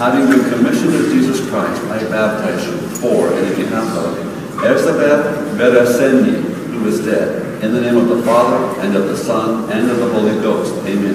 having been commissioned of Jesus Christ, I baptize you for and in behalf of Elizabeth Veraceni, who is dead, in the name of the Father, and of the Son, and of the Holy Ghost. Amen.